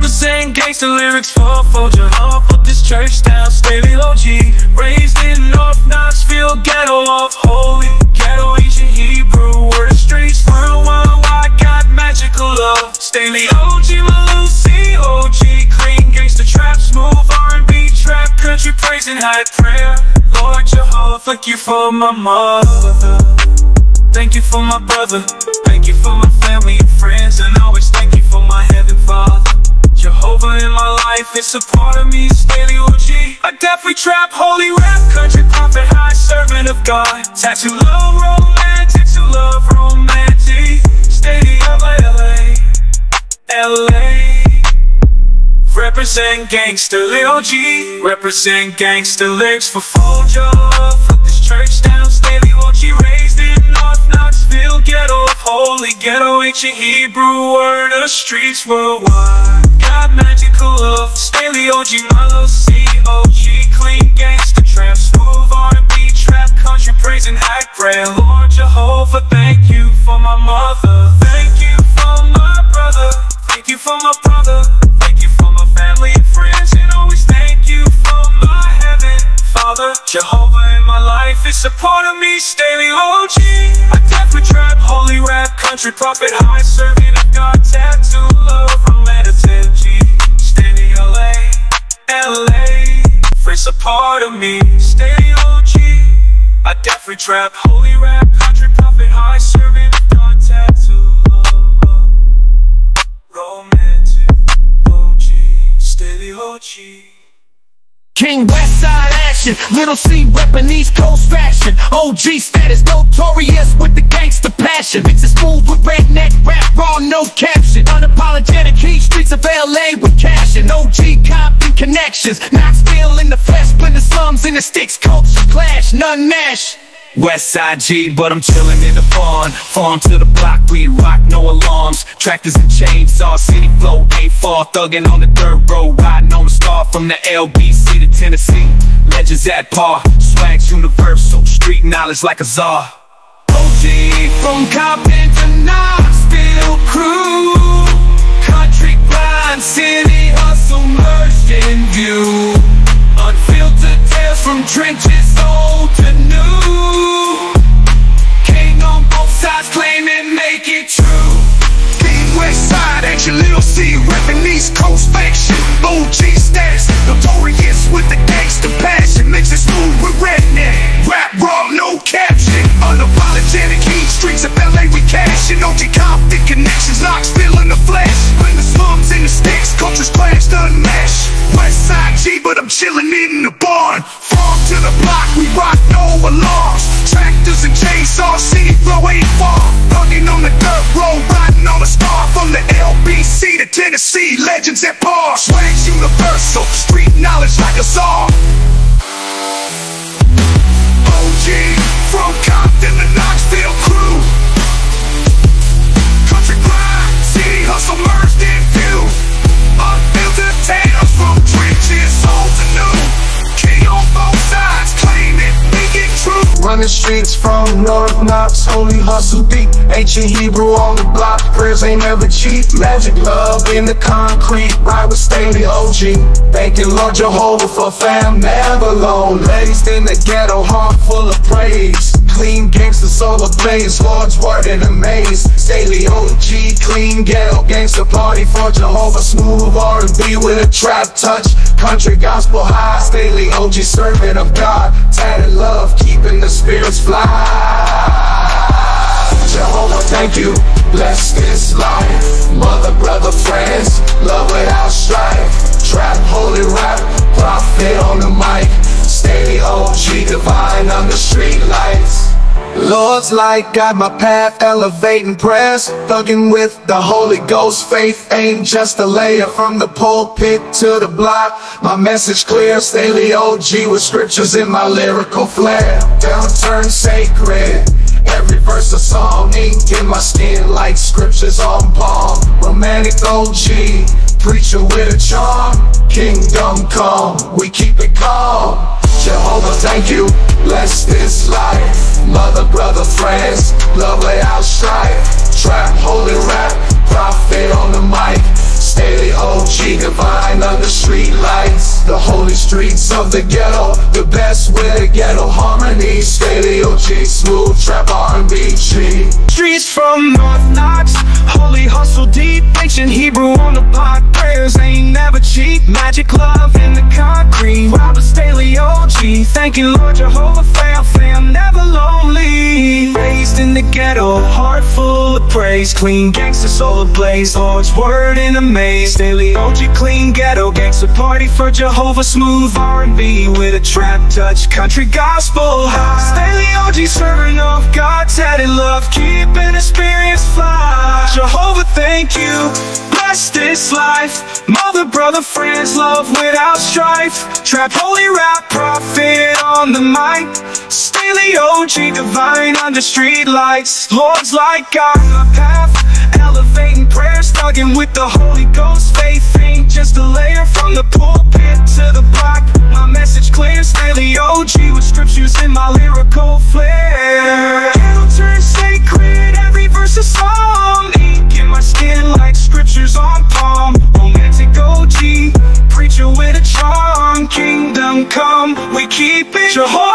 Represent gangster lyrics for Folger Hall Put this church down, Staley OG Raised in North Knoxville, ghetto off. Holy Ghetto ancient Hebrew, word of streets. Worldwide, got magical love. Staley OG, Malusi OG Clean gangster trap, smooth R&B trap. Country praising high prayer. Lord Jehovah, thank you for my mother. Thank you for my brother. Thank you for my family and friends. And in my life, it's a part of me, Staley OG I definitely trap, holy rap, country prophet, high servant of God. Tattoo love, romantic, to love, romantic. Staley LA, LA Represent gangster Lil G. Represent gangster lyrics for Folger Fuck this church down, Staley OG Raised in North Knoxville Ghetto holy ghetto Ancient Hebrew word of streets worldwide. Got magical love Staley OG Milo C.O.G. Clean gangster trap Smooth R&B trap Country praising hack prayer. Lord Jehovah Thank you for my mother. Thank you for my brother. Thank you for my brother Country prophet High servant of God Tattoo love Romantic G. Staley LA LA It's a. Part of me Staley OG I definitely trap Holy rap Country prophet High servant of God Tattoo love. Romantic OG Staley OG King Westside action, Little C reppin' East Coast fashion. OG status, notorious with the gangster passion streets of LA with cash and OG Compton connections. Knoxville in the flesh, blend the slums in the sticks. Cultures clash, none mesh. Westside G, but I'm chillin' in the barn Farm to the block, we rock, no alarms. Tractors and chainsaw, city flow ain't far. Thuggin' on the dirt road, riding on the star From the LBC to Tennessee. Legends at par, swag's universal. Street knowledge like a czar. OG from Compton to Knoxville crew action, Lil C reppin' East Coast faction OG status, notorious with the gangster passion Mix it smooth with redneck, rap raw, no caption Unapologetic heat streets Tennessee, legends at par. Swag's universal, street knowledge like a song Running streets from North Knox, holy hustle deep. Ancient Hebrew on the block, prayers ain't never cheap. Magic love in the concrete, ride with Staley OG. Thanking Lord Jehovah for fam, never alone. Raised in the ghetto, heart full of praise. Clean gangster, soul ablaze, Lord's word in a maze. Staley OG, clean ghetto, gangster party for Jehovah. Smooth R&B with a trap touch. Country gospel high, Staley OG, servant of God. Tatted love, keeping the spirits fly. Jehovah, thank you, bless this life. Mother, brother, friends, love without strife. Trap, holy rap, prophet on the mic. Steady OG, divine under street lights. Lord's light guide my path, elevating prayers. Thugging with the Holy Ghost, faith ain't just a layer from the pulpit to the block. My message clear, Staley OG with scriptures in my lyrical flair. Downturn sacred. Every verse a song, ink in my skin like scriptures on palm. Romantic OG, preacher with a charm. Kingdom come, we keep it calm. Jehovah, thank you, bless this life. Mother, brother, friends, love without strife. Trap, holy rap, prophet on the mic. Staley OG, divine under the street lights. The holy streets of the ghetto The best with the ghetto harmony Steady OG, smooth trap R&B G Streets from North Knox Holy hustle deep Ancient Hebrew on the pot Prayers ain't never cheap Magic love Thanking Lord Jehovah fam fam Never lonely. Raised in the ghetto Heart full of praise. Clean gangster soul ablaze Lord's word in a maze. Staley OG clean ghetto Gangster party for Jehovah. Smooth R&B with a trap touch Country gospel high. Staley OG serving of God's added love Keeping experience fly. Jehovah thank you. Bless this life Mother, brother, friends, love without strife. Trap holy rap prophet on the mic. Staley OG divine under street lights. Lord's like God the path. Elevating prayers, thugging with the Holy Ghost. Faith ain't just a layer from the pulpit to the block Jehovah